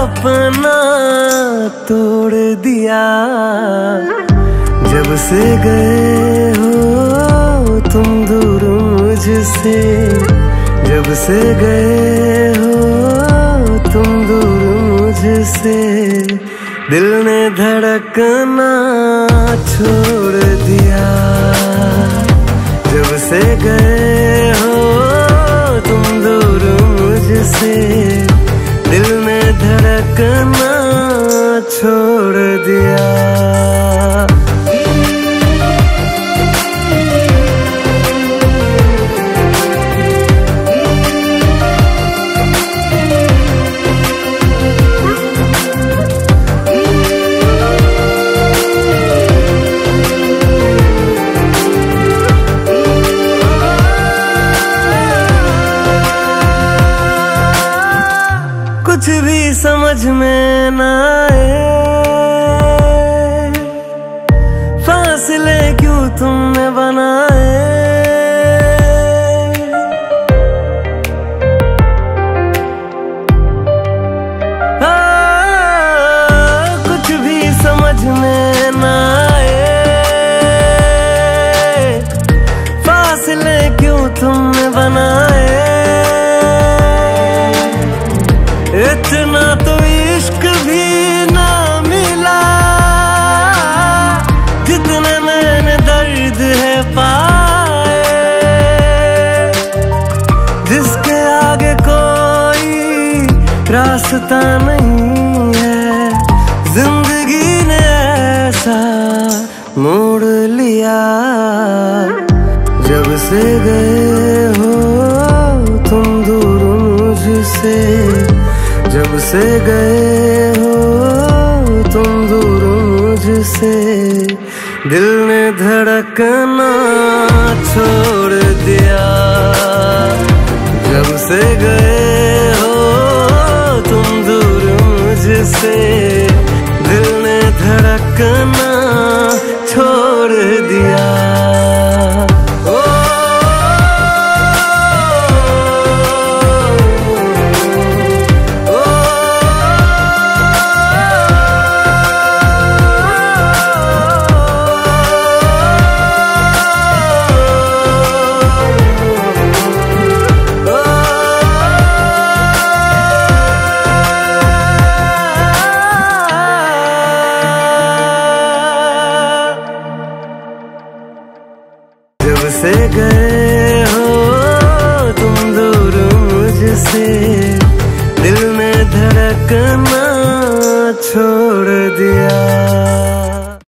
सपना तोड़ दिया। जब से गए हो तुम दूर मुझसे, जब से गए हो तुम दूर मुझसे, दिल ने धड़कना छोड़ दिया। जब से गए हो तुम दूर मुझसे धड़कना छोड़ दिया। कुछ भी समझ में ना आए। फासले क्यों तुमने बनाए? कुछ भी समझ में फासले क्यों तुमने बनाए? इतना तो इश्क भी ना मिला। जितने मैंने दर्द है पाए, जिसके आगे कोई रास्ता नहीं है। ज़िंदगी ने ऐसा मोड़ लिया। जब से गए हो तुम दूर मुझसे जब से गए हो तुम दूर मुझसे दिल ने धड़कना छोड़ दिया। जब से गए हो तुम दूर मुझसे दिल ने धड़कना से गए हो तुम दूर मुझसे। दिल में धड़कना छोड़ दिया।